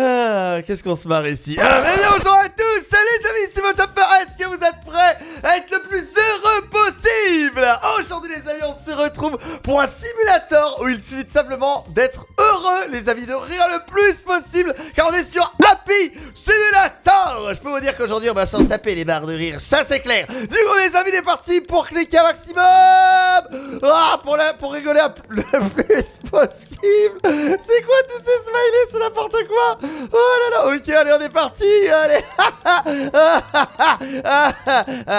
Ah, Qu'est-ce qu'on se marre ici ah, mais Bonjour à tous Salut les amis, c'est votre chauffeur. Est-ce que vous êtes prêts à être le plus heureux possible Aujourd'hui les amis, on se retrouve pour un simulateur où il suffit simplement d'être heureux les amis, de rire le plus possible car on est sur Happy Simulator. Je peux vous dire qu'aujourd'hui on va s'en taper les barres de rire, ça c'est clair. Du coup les amis, il est parti pour cliquer un maximum. Ah, pour, pour rigoler le plus possible. C'est quoi tous ces smileys C'est n'importe quoi Oh là là Ok, allez, on est parti Allez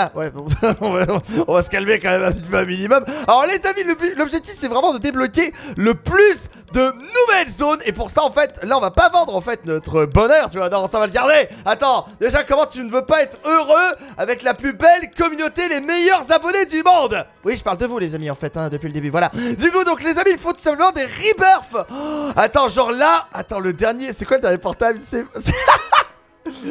ouais, bon, on, va, on va se calmer quand même un petit peu un minimum. Alors les amis, l'objectif c'est vraiment de débloquer le plus de nouvelles zones. Et pour ça, en fait, là on va pas vendre en fait notre bonheur, tu vois. Non, ça va le garder. Attends, déjà comment tu ne veux pas être heureux avec la plus belle communauté, les meilleurs abonnés du monde? Oui, je parle de vous les amis en fait, hein, depuis le début. Voilà. Du coup, donc les amis, il faut tout simplement des rebirths. Oh, attends, genre là, attends, le dernier, c'est quoi le dernier portable C'est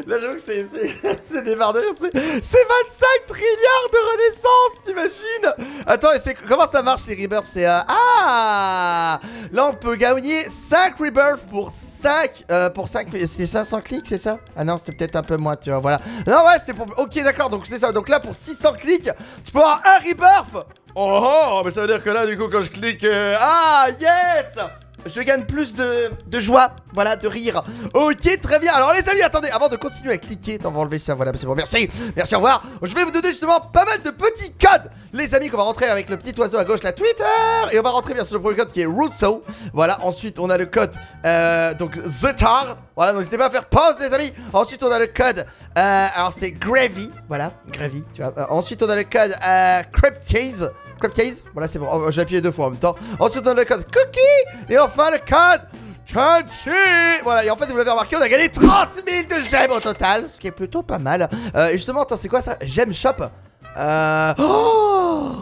Là j'avoue que c'est des barres de rire, c'est c'est 25 trilliards de renaissance, t'imagines? Attends, et comment ça marche les rebirths? C'est euh, ah Là on peut gagner 5 rebirths pour 5 euh, pour 5 c'est 500 clics, c'est ça? Ah non, c'était peut-être un peu moins, tu vois, voilà. Non ouais, c'était pour OK, d'accord, donc c'est ça. Donc là pour 600 clics, tu peux avoir un rebirth. Oh, oh, mais ça veut dire que là du coup quand je clique euh, ah yes je gagne plus de, joie, voilà, de rire. Ok, très bien. Alors les amis, attendez, avant de continuer à cliquer, on va enlever ça, voilà, c'est bon, merci. Merci, au revoir. Je vais vous donner justement pas mal de petits codes. Les amis, qu'on va rentrer avec le petit oiseau à gauche, la Twitter. Et on va rentrer bien sûr le premier code qui est Rousseau. Voilà, ensuite on a le code, euh, donc Zetar. Voilà, donc n'hésitez pas à faire pause les amis. Ensuite on a le code, euh, alors c'est Gravy, voilà, Gravy, tu vois. Euh, ensuite on a le code euh, Cryptase. Cryptase, voilà c'est bon, Oh, j'ai appuyé deux fois en même temps. Ensuite on a le code Cookie. Et enfin le code Crunchy. Voilà, et en fait vous l'avez remarqué, on a gagné 30 000 de gemmes au total, ce qui est plutôt pas mal. Euh, et justement, attends, c'est quoi ça? Gemme Shop. Euh... Oh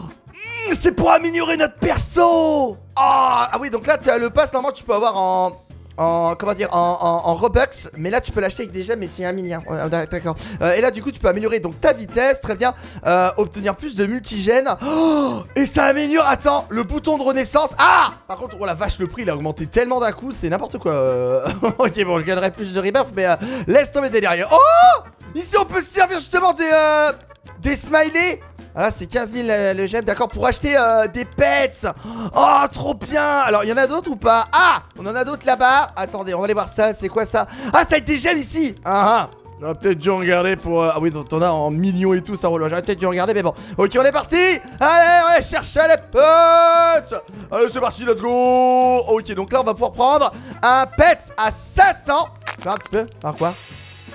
Hmm, c'est pour améliorer notre perso. Oh Ah oui, donc là, tu as le pass, normalement, tu peux avoir en... En, comment dire, en, Robux, mais là tu peux l'acheter avec des gemmes, mais c'est un milliard. Ouais, D'accord. Euh, et là, du coup, tu peux améliorer donc ta vitesse, très bien. Euh, obtenir plus de multigènes. Oh, et ça améliore. Attends, le bouton de renaissance. Ah Par contre, oh la vache, le prix il a augmenté tellement d'un coup, c'est n'importe quoi. Euh, ok, bon, je gagnerai plus de rebirth, mais laisse tomber derrière. Oh Ici, on peut se servir justement des, euh, des smileys. Ah là, c'est 15 000 euh, le gemme, d'accord, pour acheter euh, des pets. Oh, trop bien. Alors, il y en a d'autres ou pas? Ah, on en a d'autres là-bas. Attendez, on va aller voir ça. C'est quoi ça? Ah, ça a été gemmes ici. Ah, ah. J'aurais peut-être dû regarder pour... Ah oui, t'en as en millions et tout, ça roule. J'aurais peut-être dû regarder, mais bon. Ok, on est parti Allez, on va chercher les pets Allez, c'est parti, let's go Ok, donc là, on va pouvoir prendre un pet à 500. Fais un petit peu, par quoi?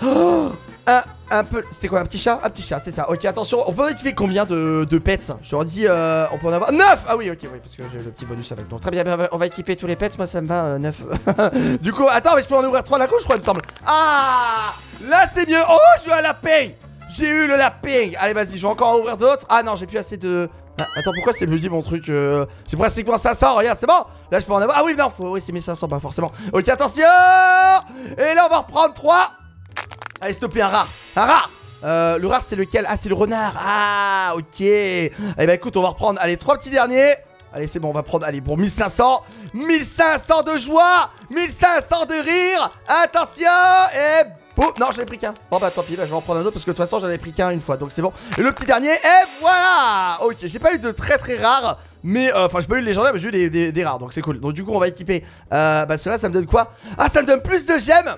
Oh un, un peu, c'était quoi un petit chat? Un petit chat, c'est ça. Ok, attention, on peut en équiper combien de, de pets Je leur dis, euh, on peut en avoir 9 Ah oui, ok, oui, parce que j'ai le petit bonus avec. Donc très bien, on va équiper tous les pets, moi ça me va, 9. du coup, attends, mais je peux en ouvrir 3 d'un coup, je crois, il me semble. Ah Là, c'est mieux. Oh, j'ai eu un lapin J'ai eu le lapin Allez, vas-y, je vais encore en ouvrir d'autres. Ah non, j'ai plus assez de... Ah, attends, pourquoi c'est dit mon truc euh, J'ai pratiquement 500, regarde, c'est bon Là, je peux en avoir... Ah oui, non, faut... oui, c'est 1500, pas forcément. Ok, attention Et là, on va reprendre 3 Allez, s'il te plaît, un rare. Un rare euh, Le rare, c'est lequel? Ah, c'est le renard. Ah, ok. Eh ben, écoute, on va reprendre. Allez, trois petits derniers. Allez, c'est bon, on va prendre. Allez, bon, 1500. 1500 de joie. 1500 de rire. Attention. Et. Boum. Non, j'en ai pris qu'un. Bon, bah, tant pis. Bah, je vais en prendre un autre parce que de toute façon, j'en ai pris qu'un une fois. Donc, c'est bon. Et le petit dernier. Et voilà. Ok, j'ai pas eu de très très rares. Mais, euh, enfin, j'ai pas eu de légendaire, mais j'ai eu des, des- des rares. Donc, c'est cool. Donc, du coup, on va équiper. Euh, bah, cela, ça me donne quoi? Ah, ça me donne plus de gemmes.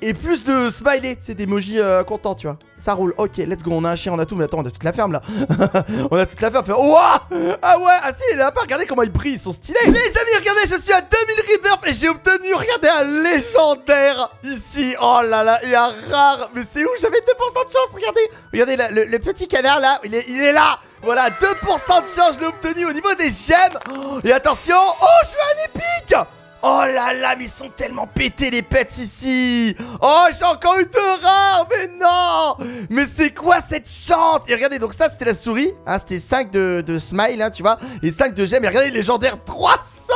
Et plus de smiley, c'est des emojis euh, contents, tu vois. Ça roule. Ok, let's go. On a un chien, on a tout. Mais attends, on a toute la ferme là. on a toute la ferme. Ouah ah ouais, ah si, les lapins, regardez comment ils brillent. Ils sont stylés. Les amis, regardez, je suis à 2000 rebirths et j'ai obtenu, regardez, un légendaire ici. Oh là là, et un rare. Mais c'est où? J'avais 2% de chance. Regardez. Regardez, là, le, le petit canard là, il est, il est là. Voilà, 2% de chance, je l'ai obtenu au niveau des gemmes. Oh, Et attention, oh, je suis un épique. Oh là là, mais ils sont tellement pétés les pets ici Oh, j'ai encore eu deux rares, mais non Mais c'est quoi cette chance? Et regardez, donc ça c'était la souris, hein, c'était 5 de, de smile, hein, tu vois, et 5 de gemmes, et regardez, légendaire 300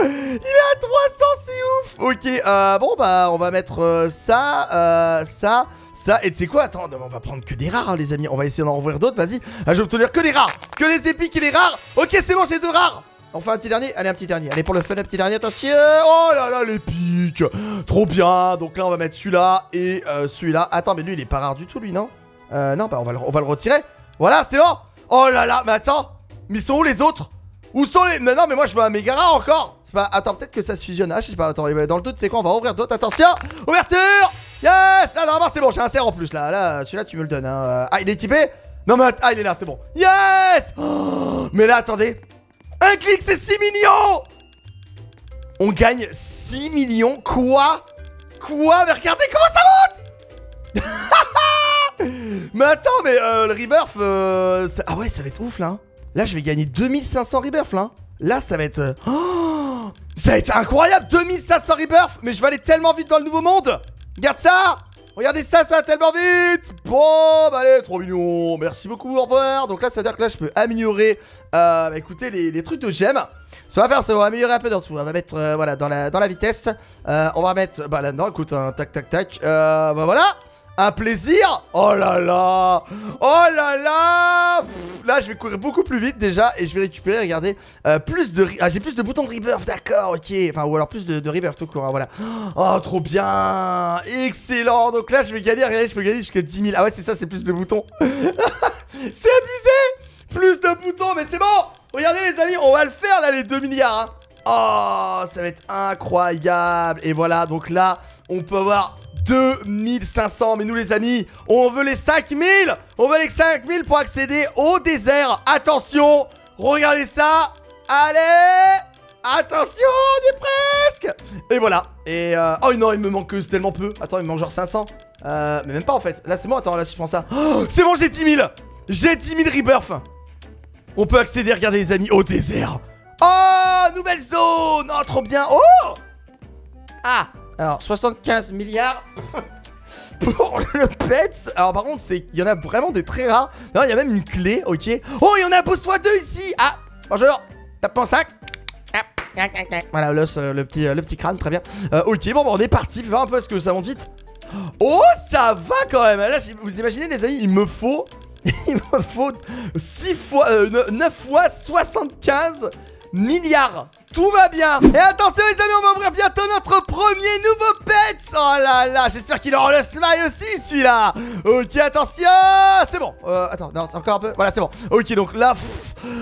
Il est à 300, c'est ouf Ok, euh, bon bah, on va mettre euh, ça, euh, ça... Ça, et tu sais quoi? Attends, on va prendre que des rares, hein, les amis. On va essayer d'en ouvrir d'autres, vas-y. Ah, je vais obtenir que des rares. Que des épiques et des rares. Ok, c'est bon, j'ai deux rares. On fait un petit dernier Allez, un petit dernier. Allez, pour le fun, un petit dernier. Attention Oh là là, les pics Trop bien Donc là, on va mettre celui-là et euh, celui-là. Attends, mais lui, il est pas rare du tout, lui, non? Euh, non, bah, on va, le, retirer. Voilà, c'est bon Oh là là, mais attends Mais ils sont où les autres? Où sont les... Non, non, mais moi, je veux un méga rare encore C'est pas... Attends, peut-être que ça se fusionne. Ah, je sais pas, attends, dans le doute, c'est quoi? On va ouvrir d'autres. Attention Ouverture Yes Là, normalement, c'est bon, j'ai un cerf en plus, là. Là, celui-là, tu me le donnes, hein. Ah, il est typé? Non, mais... Ah, il est là, c'est bon. Yes oh, Mais là, attendez un clic, c'est 6 millions. On gagne 6 millions. Quoi? Quoi? Mais regardez comment ça monte. Mais attends, mais euh, le rebirth... Euh, ah ouais, ça va être ouf, là. Hein. Là, je vais gagner 2500 rebirth, là. Là, ça va être... Euh, ça va être incroyable 2500 rebirth. Mais je vais aller tellement vite dans le nouveau monde. Regarde ça Regardez ça, ça va tellement vite Bon, bah allez, trop mignon Merci beaucoup, au revoir Donc là, ça veut dire que là, je peux améliorer, euh, bah, écoutez, les, trucs de gemmes. Qu'on va faire, qu'on va améliorer un peu dans tout. On va mettre, euh, voilà, dans la, dans la vitesse. Euh, on va mettre, bah là-dedans, écoute, un tac, tac, tac. Euh, bah voilà un plaisir Oh là là Oh là là Là, je vais courir beaucoup plus vite déjà et je vais récupérer, regardez, euh, plus de... Ah, j'ai plus de boutons de rebirth, d'accord, ok. Enfin, ou alors plus de, rebirth tout court, hein, voilà. Oh, trop bien Excellent Donc là, je vais gagner, regardez, je peux gagner jusqu'à 10 000. Ah ouais, c'est ça, c'est plus de boutons. c'est abusé Plus de boutons, mais c'est bon Regardez les amis, on va le faire là, les 2 milliards. Hein. Oh, ça va être incroyable Et voilà, donc là, on peut avoir 2500 Mais nous les amis, on veut les 5000 On veut les 5000 pour accéder au désert. Attention Regardez ça. Allez Attention, on est presque. Et voilà. Et euh... Oh non, il me manque tellement peu. Attends, il me manque genre 500 euh... Mais même pas en fait. Là c'est bon, attends, là si je prends ça. Oh, C'est bon, j'ai 10 000 J'ai 10 000 rebirth. On peut accéder, regardez les amis, au désert. Oh Nouvelle zone. Oh, trop bien. Oh. Ah alors, 75 milliards pour le pet. Alors, par contre, il y en a vraiment des très rares. Non, il y a même une clé, ok. Oh, il y en a boss x2 ici. Ah, bonjour. Tape en sac. Voilà, l'os, euh, le, petit, euh, le petit crâne, très bien. Euh, ok, bon, bah, on est parti. Fais un peu ce que ça monte vite. Oh, ça va quand même. Là, vous imaginez, les amis, il me faut. il me faut 6 fois. 9 fois 75 milliards. Tout va bien. Et attention les amis, on va ouvrir bientôt notre premier nouveau pet. Oh là là, j'espère qu'il aura le smile aussi celui-là. Ok, attention. C'est bon. Euh, attends, non, c'est encore un peu. Voilà, c'est bon. Ok, donc là,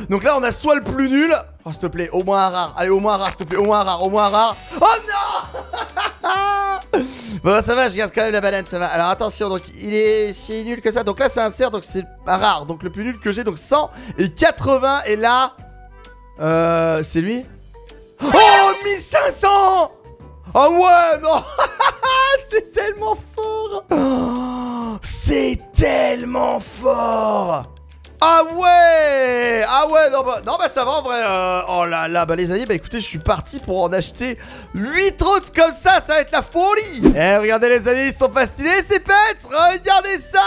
donc là, on a soit le plus nul. Oh, s'il te plaît, au moins un rare. Allez, au moins un rare, s'il te plaît, au moins un rare, au moins un rare. Oh non Bon, ça va, je garde quand même la banane, ça va. Alors attention, donc il est si nul que ça. Donc là, c'est un cerf, donc c'est un rare. Donc le plus nul que j'ai, donc 100 et 80. Et là, euh, c'est lui Oh 1500 Oh ouais, non. C'est tellement fort. C'est tellement fort ah ouais! Ah ouais, non bah, non bah ça va en vrai euh, Oh là là, bah les amis, bah écoutez, je suis parti pour en acheter 8 autres comme ça, ça va être la folie! Eh, regardez les amis, ils sont pas ces pets! Regardez ça!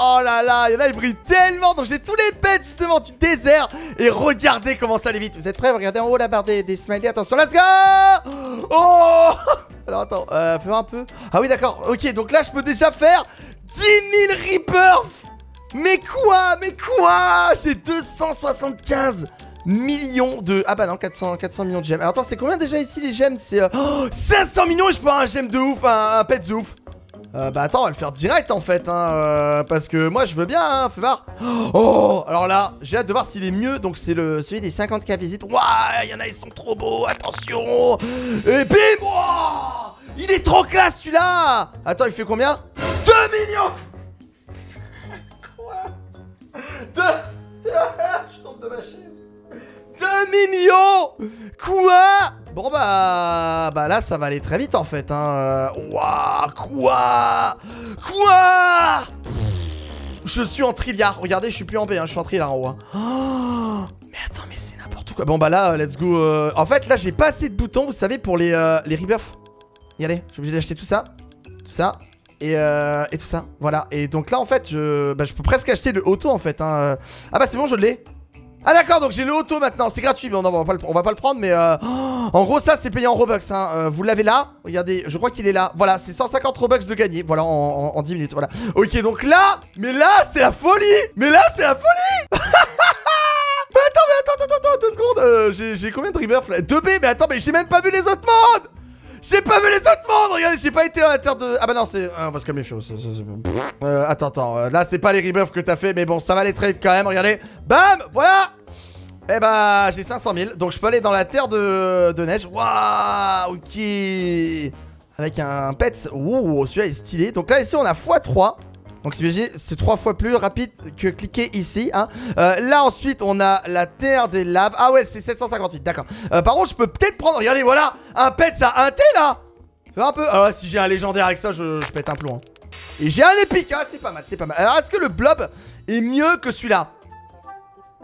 Oh là là, il y en a, ils brillent tellement! Donc j'ai tous les pets justement du désert! Et regardez comment ça allait vite! Vous êtes prêts? Regardez en haut la barre des, des smileys, attention, let's go! Oh! Alors attends, euh, fais un peu. Ah oui d'accord, ok, donc là je peux déjà faire 10 000 rebirths mais quoi Mais quoi? J'ai 275 millions de... Ah bah non, 400, 400 millions de gemmes. Alors attends, c'est combien déjà ici les gemmes? C'est 500 euh, millions et je peux avoir un gemme de ouf, un, pet de ouf. Euh, bah attends, on va le faire direct en fait, hein, euh, parce que moi je veux bien, hein, fais voir. Oh, alors là, j'ai hâte de voir s'il est mieux, donc c'est le celui des 50k visites. Ouah, il y en a, ils sont trop beaux, attention Et bim Il est trop classe celui-là Attends, il fait combien? 2 millions 2 millions Quoi? Bon bah... Bah là, ça va aller très vite en fait. Hein. Ouah, quoi? Quoi? Je suis en trilliard. Regardez, je suis plus en B, hein. je suis en trilliard en haut. Hein. mais attends, mais c'est n'importe quoi. Bon bah là, let's go. Euh. En fait, là, j'ai pas assez de boutons, vous savez, pour les, euh, les rebirths. Regardez, je suis obligé d'acheter tout ça. Tout ça. Euh, et, tout ça. Voilà. Et donc là, en fait, je, bah, je peux presque acheter le auto, en fait. Hein. Ah bah c'est bon, je l'ai. Ah d'accord, donc j'ai le auto maintenant, c'est gratuit, mais on, va pas le, on va pas le prendre, mais euh, en gros ça c'est payé en Robux, hein. Euh, vous l'avez là, regardez, je crois qu'il est là, voilà, c'est 150 Robux de gagner, voilà, en, 10 minutes, voilà. Ok, donc là, mais là c'est la folie, mais là c'est la folie. Mais attends, mais attends, attends, attends, deux secondes. Euh, j'ai combien de rebirth là? 2B, mais attends, mais j'ai même pas vu les autres mondes j'ai pas vu les autres mondes Regardez, j'ai pas été dans la terre de... Ah bah non, c'est... Ah, on va se calmer, chaud. Euh, attends, attends. Euh, là, c'est pas les rebirths que t'as fait, mais bon, ça va très vite quand même. Regardez. Bam Voilà Eh bah, j'ai 500 000. Donc, je peux aller dans la terre de, de neige. Waouh Ok Avec un pet. Ouh, celui-là est stylé. Donc là, ici, on a x3. Donc c'est trois fois plus rapide que cliquer ici. Hein. Euh, là ensuite on a la terre des laves. Ah ouais c'est 758 d'accord. Euh, par contre je peux peut-être prendre, regardez voilà, un pet ça, un T là. Un peu? Alors si j'ai un légendaire avec ça je, pète un plomb. Hein. Et j'ai un épique, ah c'est pas mal, c'est pas mal. Alors est-ce que le blob est mieux que celui-là?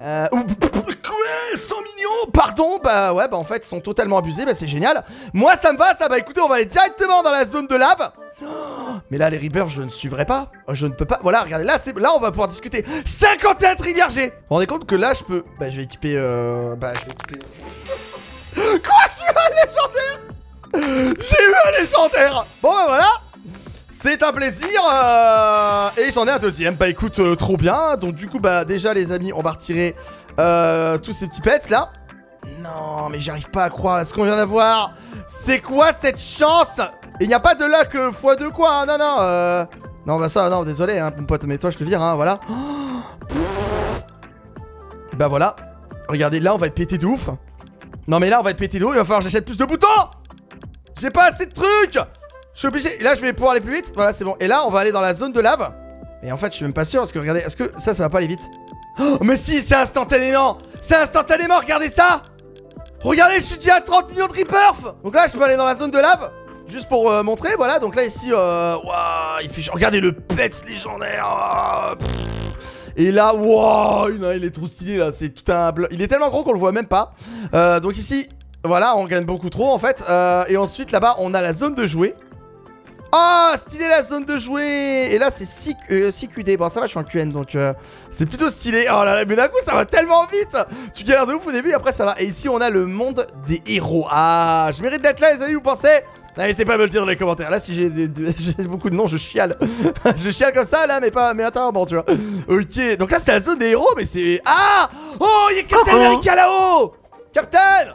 Euh, quoi? 100 millions? Pardon? Bah ouais bah en fait ils sont totalement abusés, bah c'est génial Moi ça me va ça, bah écoutez on va aller directement dans la zone de lave mais là, les Rebirths, je ne suivrai pas. Je ne peux pas. Voilà, regardez, là, là on va pouvoir discuter. 51 trilliards Vous vous rendez compte que là, je peux. Bah, je vais équiper. Euh... Bah, je vais équiper. Quoi J'ai eu un légendaire? J'ai eu un légendaire Bon, bah voilà c'est un plaisir euh... Et j'en ai un deuxième Bah écoute, euh, trop bien Donc du coup, bah déjà les amis, on va retirer euh, tous ces petits pets là Non, mais j'arrive pas à croire à ce qu'on vient d'avoir C'est quoi cette chance? Il n'y a pas de lac x2 quoi, hein, non, non, euh... Non, bah ça, non, désolé, hein, mon pote, mais toi, je te vire, hein, voilà. bah voilà. Regardez, là, on va être pété de ouf. Non, mais là, on va être pété de ouf, il va falloir que j'achète plus de boutons J'ai pas assez de trucs Je suis obligé... Là, je vais pouvoir aller plus vite, voilà, c'est bon. Et là, on va aller dans la zone de lave. Et en fait, je suis même pas sûr, parce que regardez, est-ce que ça, ça va pas aller vite? Oh, mais si, c'est instantanément C'est instantanément, regardez ça Regardez, je suis déjà à 30 millions de rebirth Donc là, je peux aller dans la zone de lave Juste pour euh, montrer, voilà, donc là ici, euh, il fait... Regardez le Pets légendaire ah, Et là, waouh, il est trop stylé là, c'est tout un... Il est tellement gros qu'on le voit même pas. Euh, Donc ici, voilà, on gagne beaucoup trop en fait euh, Et ensuite là-bas, on a la zone de jouer Ah, stylé la zone de jouer Et là, c'est 6, QD, bon ça va, je suis en QN donc c'est plutôt stylé. Oh là là, mais d'un coup, ça va tellement vite. Tu galères de ouf au début, après ça va. Et ici, on a le monde des héros. Ah, je mérite d'être là les amis, vous pensez? N'hésitez pas à me le dire dans les commentaires. Là, si j'ai beaucoup de noms, je chiale. je chiale comme ça, là, mais pas mais bon, tu vois. Ok, donc là, c'est la zone des héros, mais c'est... Ah Oh, il y a Captain America là-haut Captain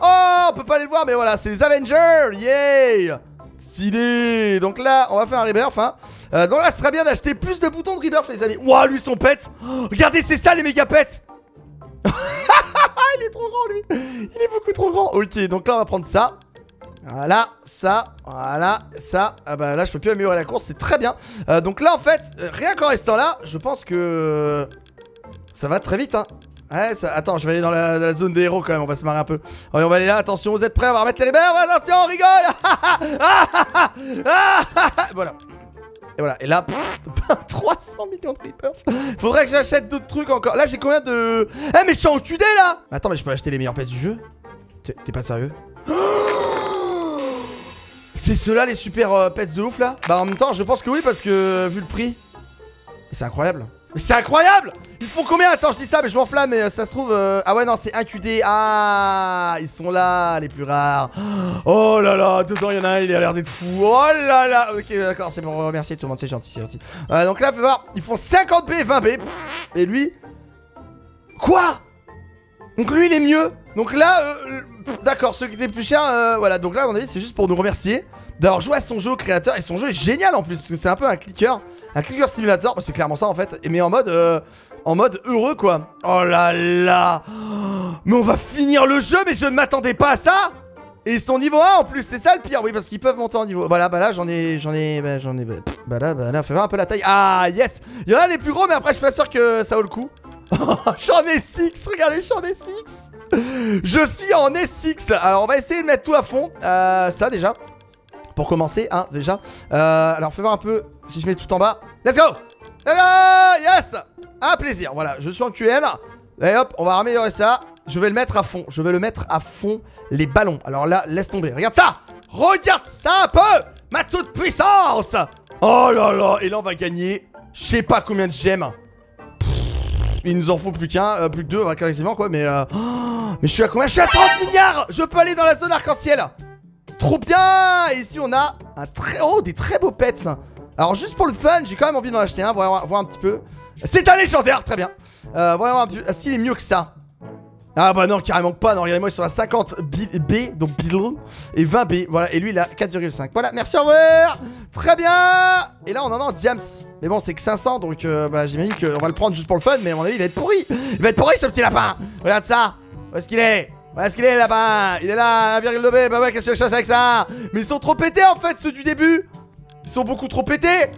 Oh, on peut pas aller le voir, mais voilà, c'est les Avengers Yeah Stylé Donc là, on va faire un rebirth, hein. Euh, donc là, ce serait bien d'acheter plus de boutons de rebirth, les amis. Ouah, lui, son pet Regardez, c'est ça, les méga pets Il est trop grand, lui Il est beaucoup trop grand Ok, donc là, on va prendre ça. Voilà, ça, voilà, ça. Ah bah là, je peux plus améliorer la course, c'est très bien. Euh, donc là, en fait, euh, rien qu'en restant là, je pense que ça va très vite, hein. Attends, je vais aller dans la, zone des héros quand même, on va se marrer un peu. Allez, on va aller là, attention, vous êtes prêts On va remettre les rebelles, attention, on rigole Voilà. Et voilà, et là, 300 millions de creepers. Faudrait que j'achète d'autres trucs encore. Là, j'ai combien de... Eh, mais je suis en là Attends, mais je peux acheter les meilleures pièces du jeu T'es pas sérieux? c'est ceux-là les super euh, pets de ouf là Bah en même temps je pense que oui parce que vu le prix. C'est incroyable. Mais c'est incroyable! Ils font combien? Attends je dis ça mais je m'enflamme mais euh, ça se trouve euh, Ah ouais non c'est un QD Ah Ils sont là les plus rares. Oh là là Dedans il y en a un il a l'air d'être fou. Oh là là! Ok d'accord c'est pour remercier tout le monde c'est gentil c'est gentil. Donc là fais voir Ils font 50B 20B Et lui Quoi? Donc lui il est mieux. Donc là D'accord, ceux qui étaient plus chers, euh, voilà. Donc là, à mon avis, c'est juste pour nous remercier d'avoir joué à son jeu au créateur. Et son jeu est génial en plus, parce que c'est un peu un clicker, un clicker simulator. C'est clairement ça en fait. Mais en mode, euh, en mode heureux quoi. Oh là là. Mais on va finir le jeu, mais je ne m'attendais pas à ça. Et ils sont niveau 1 en plus, c'est ça le pire, oui, parce qu'ils peuvent monter en niveau. Voilà, bah là, j'en ai, j'en ai, bah, j'en ai, bah là, bah là, fais voir un peu la taille. Ah, yes Il y en a les plus gros, mais après, je suis pas sûr que ça vaut le coup. j'en ai 6, regardez, j'en ai 6 Je suis en S6 Alors on va essayer de mettre tout à fond. Euh, Ça déjà. Pour commencer, hein, déjà. Euh, Alors fais voir un peu si je mets tout en bas. Let's go! Let's go Yes! Un plaisir, voilà, je suis en QN Et hop, on va améliorer ça. Je vais le mettre à fond, je vais le mettre à fond Les ballons, alors là, laisse tomber. Regarde ça! Regarde ça un peu! Ma toute puissance Oh là là! Et là on va gagner. Je sais pas combien de gemmes il nous en faut plus qu'un, euh, plus que deux, quasiment quoi, mais euh... mais je suis à combien? Je suis à 30 milliards! Je peux aller dans la zone arc-en-ciel! Trop bien! Et ici on a un très... Oh, des très beaux pets. Alors juste pour le fun, j'ai quand même envie d'en acheter un, voir, voir un petit peu. C'est un légendaire, très bien. Euh, Voyons un peu, ah, s'il est mieux que ça Ah bah non, carrément pas. Non, regardez-moi, ils sont à 50 B, donc Bill, et 20 B. Voilà, et lui, il a 4,5. Voilà, merci, au revoir. Très bien. Et là, on en a en Diams. Mais bon, c'est que 500, donc euh, bah, j'imagine qu'on va le prendre juste pour le fun. Mais à mon avis, il va être pourri. Il va être pourri, ce petit lapin. Regarde ça. Où est-ce qu'il est, Où est-ce qu'il est, lapin? Il est là, 1,2 B. Bah ouais, qu'est-ce que je fasse avec ça? Mais ils sont trop pétés, en fait, ceux du début. Ils sont beaucoup trop pétés.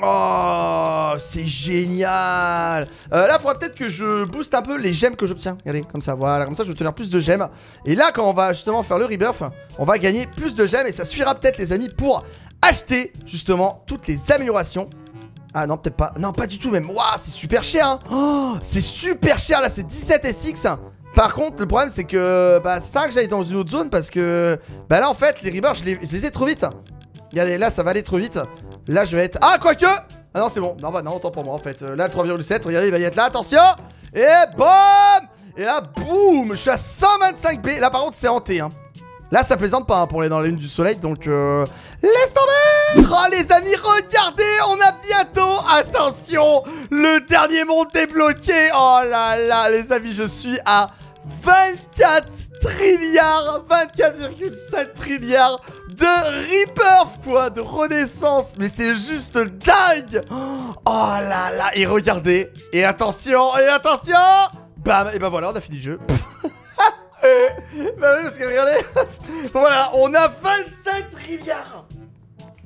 Oh, c'est génial euh, Là, il faudra peut-être que je booste un peu les gemmes que j'obtiens. Regardez, comme ça, voilà, comme ça, je vais obtenir plus de gemmes. Et là, quand on va justement faire le rebirth, on va gagner plus de gemmes et ça suffira peut-être, les amis, pour acheter justement toutes les améliorations. Ah non, peut-être pas. Non, pas du tout même. Waouh, c'est super cher, hein oh, C'est super cher, là, c'est 17 SX. Par contre, le problème, c'est que bah, c'est ça que j'aille dans une autre zone parce que bah là, en fait, les rebirths, je je les ai trop vite. Regardez, là, ça va aller trop vite. Là, je vais être... Ah, quoique Ah non, c'est bon. Non, bah non, autant pour moi, en fait. Euh, là, 3,7. Regardez, il va y être là. Attention Et boum Et là, boum Je suis à 125B. Là, par contre, c'est hanté, hein. Là, ça plaisante pas hein, pour aller dans la lune du soleil, donc euh... laisse tomber Oh, les amis, regardez On a bientôt, attention, le dernier monde débloqué Oh là là, les amis, je suis à 24 trilliards 24,5 trilliards de rebirth, quoi, de renaissance. Mais c'est juste dingue. Oh là là, et regardez, et attention, et attention. Bam, et ben voilà, on a fini le jeu. bah oui, parce que regardez, voilà, on a 25 trilliards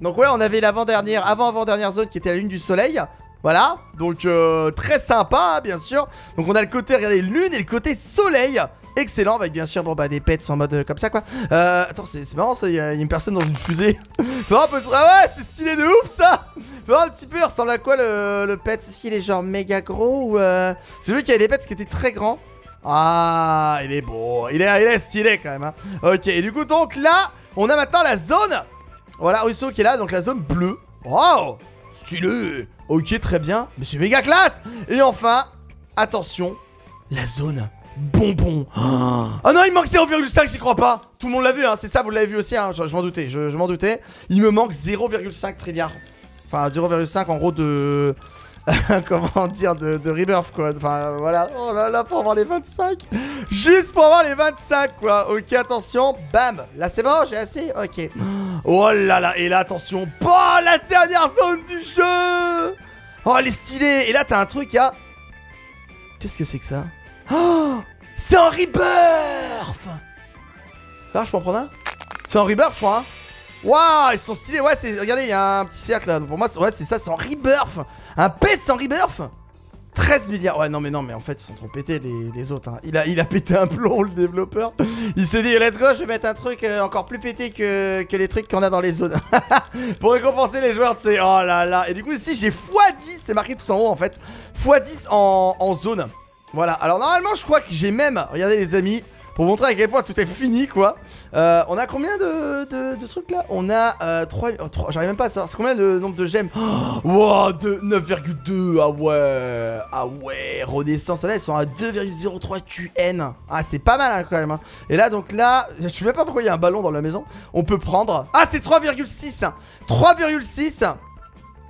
Donc ouais, on avait l'avant-dernière, avant-avant-dernière zone qui était la lune du soleil. Voilà, donc euh, très sympa, bien sûr. Donc on a le côté, regardez, lune et le côté soleil excellent avec bien sûr bon bah des pets en mode euh, comme ça quoi. Euh, attends c'est marrant ça il y, a une personne dans une fusée. Ah ouais c'est stylé de ouf ça. Un petit peu il ressemble à quoi le, le pet? Est-ce qu'il est genre méga gros ou euh... c'est lui qui avait des pets qui étaient très grands. Ah il est beau. Il est, il est stylé quand même hein. ok et du coup donc là on a maintenant la zone. Voilà Russo qui est là donc la zone bleue. Wow stylé! Ok très bien. Mais c'est méga classe! Et enfin attention la zone bonbon. Oh non, il manque 0,5, j'y crois pas. Tout le monde l'a vu, hein, c'est ça, vous l'avez vu aussi, hein, je, m'en doutais, je, m'en doutais. Il me manque 0,5 trilliard. Enfin, 0,5 en gros de... Comment dire, de, rebirth quoi. Enfin, voilà. Oh là là, pour avoir les 25. Juste pour avoir les 25 quoi. Ok, attention. Bam. Là, c'est bon, j'ai assez? Ok. Oh là là. Et là, attention. Bah, la dernière zone du jeu. Oh, elle est stylée. Et là, t'as un truc, à... Qu'est-ce que c'est que ça? Oh C'est un rebirth Ça, je peux en prendre un? C'est un rebirth, je crois. Hein Waouh, ils sont stylés. Ouais. Regardez, il y a un petit cercle là. Pour moi, ouais, c'est ça, c'est en rebirth. Un pet sans rebirth 13 milliards. Ouais, non, mais non, mais en fait, ils sont trop pétés les, autres. Hein. Il, a, il a pété un plomb, le développeur. Il s'est dit, let's go, je vais mettre un truc euh, encore plus pété que, les trucs qu'on a dans les zones. Pour récompenser les joueurs, tu sais. Oh là là. Et du coup, ici, j'ai x10. C'est marqué tout en haut, en fait. x10 en, en zone. Voilà, alors normalement je crois que j'ai même, regardez les amis, pour montrer à quel point tout est fini quoi. Euh, on a combien de, de, trucs là? On a 3, euh, j'arrive même pas à savoir, c'est combien le nombre de gemmes? Oh, Wow, de 9,2, ah ouais, ah ouais, renaissance, là ils sont à 2,03 QN. Ah c'est pas mal hein, quand même. Hein. Et là donc là, je sais même pas pourquoi il y a un ballon dans la maison, on peut prendre... Ah c'est 3,6 3,6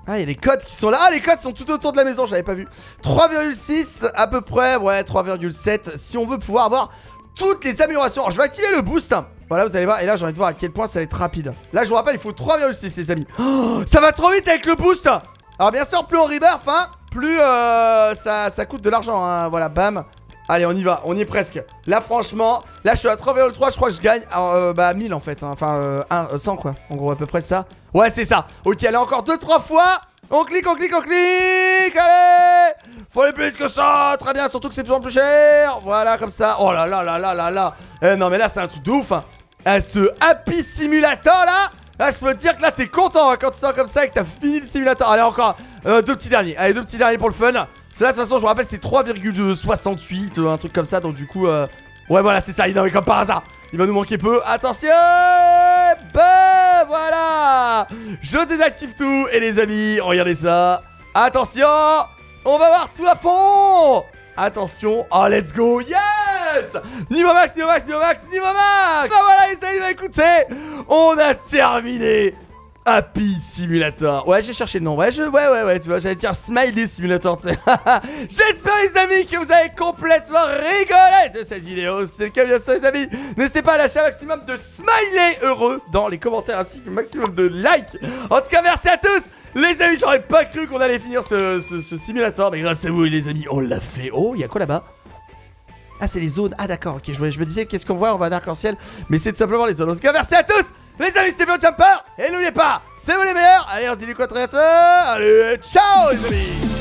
ah, il y a les codes qui sont là. Ah, les codes sont tout autour de la maison, j'avais pas vu. 3,6 à peu près, ouais, 3,7. Si on veut pouvoir avoir toutes les améliorations. Alors, je vais activer le boost. Voilà, vous allez voir. Et là, j'ai envie de voir à quel point ça va être rapide. Là, je vous rappelle, il faut 3,6, les amis. Oh, ça va trop vite avec le boost. Alors, bien sûr, plus on rebirth, hein, plus euh, ça, ça coûte de l'argent. Hein. Voilà, bam. Allez, on y va, on y est presque. Là, franchement, là, je suis à 3,3. Je crois que je gagne euh, bah 1000 en fait. Hein. Enfin, euh, 1, 100 euh, quoi. En gros, à peu près ça. Ouais, c'est ça. Ok, allez, encore 2-3 fois. On clique, on clique, on clique. Allez Faut aller plus vite que ça. Très bien, surtout que c'est plus en plus cher. Voilà, comme ça. Oh là là là là là là. Eh, non, mais là, c'est un truc de ouf. Hein. Eh, ce Happy Simulator là. Là, je peux te dire que là, t'es content hein, quand tu sors comme ça et que t'as fini le simulator. Allez, encore euh, deux petits derniers. Allez, deux petits derniers pour le fun. Cela de toute façon, je vous rappelle, c'est 3,68, euh, un truc comme ça. Donc, du coup, euh... ouais, voilà, c'est ça. Il est comme par hasard. Il va nous manquer peu. Attention Ben voilà Je désactive tout. Et les amis, regardez ça. Attention On va voir tout à fond Attention. Oh, let's go. Yes Niveau max, niveau max, niveau max, niveau max Bah voilà, les amis, bah, écoutez, on a terminé Happy Simulator. Ouais, j'ai cherché le nom. Ouais, je, ouais, ouais, ouais, tu vois, j'allais dire Smiley Simulator, tu sais. J'espère, les amis, que vous avez complètement rigolé de cette vidéo. C'est le cas, bien sûr, les amis. N'hésitez pas à lâcher un maximum de smiley heureux dans les commentaires ainsi qu'un maximum de likes. En tout cas, merci à tous. Les amis, j'aurais pas cru qu'on allait finir ce, simulator, mais grâce à vous, les amis, on l'a fait. Oh, il y a quoi là-bas? Ah, c'est les zones. Ah, d'accord, ok. Je, me disais, qu'est-ce qu'on voit? On va un arc-en-ciel. Mais c'est tout simplement les zones. En tout cas, merci à tous les amis, c'était Jumper. Et n'oubliez pas, c'est vous les meilleurs. Allez, on se dit du quatrième. Allez, ciao les amis